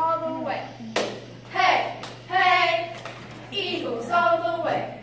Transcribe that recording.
all the way. Hey, hey, eagles all the way.